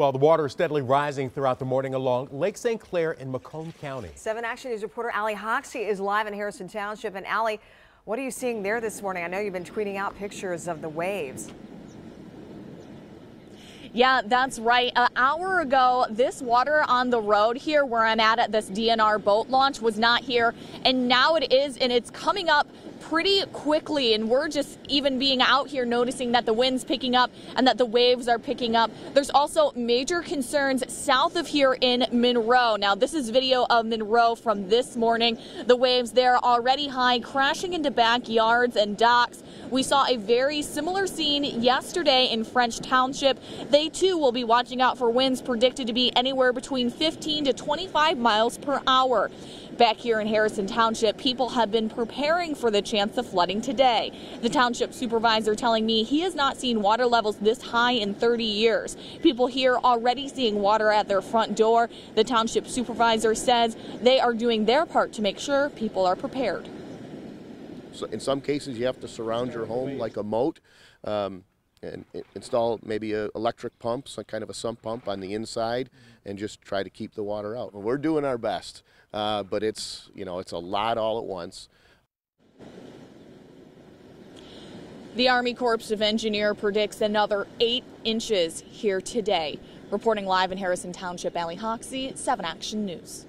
Well, the water is steadily rising throughout the morning along Lake St. Clair in Macomb County. 7 Action News reporter Allie Hoxie is live in Harrison Township. And Allie, what are you seeing there this morning? I know you've been tweeting out pictures of the waves. Yeah, that's right. An hour ago, this water on the road here where I'm at at this DNR boat launch was not here. And now it is, and it's coming up pretty quickly. And we're just even being out here noticing that the wind's picking up and that the waves are picking up. There's also major concerns south of here in Monroe. Now, this is video of Monroe from this morning. The waves there already high, crashing into backyards and docks. We saw a very similar scene yesterday in French Township. They too will be watching out for winds predicted to be anywhere between 15 to 25 miles per hour. Back here in Harrison Township, people have been preparing for the chance of flooding today. The township supervisor telling me he has not seen water levels this high in 30 years. People here already seeing water at their front door. The township supervisor says they are doing their part to make sure people are prepared. So in some cases, you have to surround your home like a moat. Um, and install maybe a electric pump, some kind of a sump pump on the inside, and just try to keep the water out. We're doing our best, uh, but it's you know it's a lot all at once. The Army Corps of Engineer predicts another eight inches here today. Reporting live in Harrison Township, Allie Hoxie, 7 Action News.